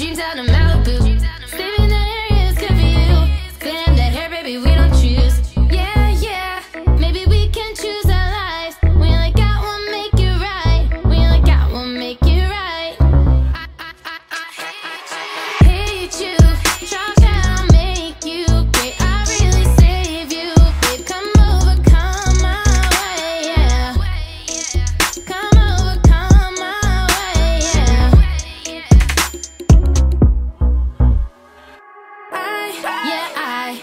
dreams out of Yeah, I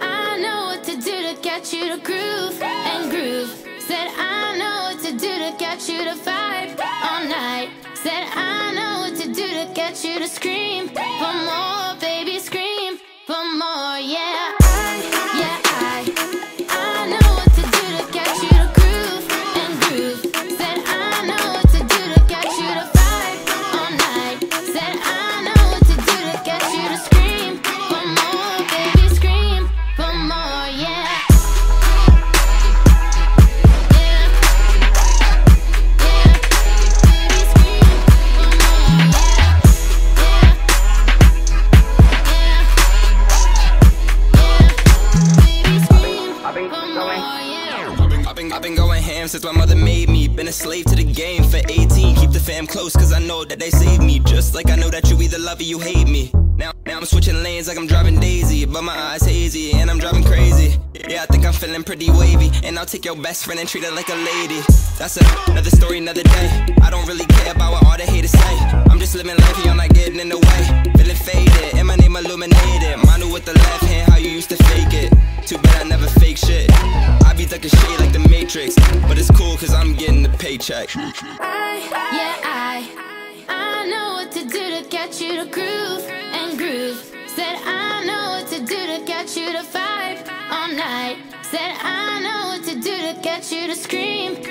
I know what to do to get you to groove and groove. Said I know what to do to get you to vibe all night. Said I know what to do to get you to scream for more. Scream I've been going- I've been, I've been, I've been going ham since my mother made me. Been a slave to the game for 18. Keep the fam close, cause I know that they save me. Just like I know that you either love or you hate me. Now, now I'm switching lanes like I'm driving Daisy. But my eyes hazy, and I'm driving crazy. Yeah, I think I'm feeling pretty wavy. And I'll take your best friend and treat her like a lady. That's a, another story, another day. With the left hand, how you used to fake it. Too bad I never fake shit. I be ducking shade like the Matrix. But it's cool, cause I'm getting the paycheck. I, yeah, I, I know what to do to get you to groove and groove. Said I know what to do to get you to vibe all night. Said I know what to do to get you to scream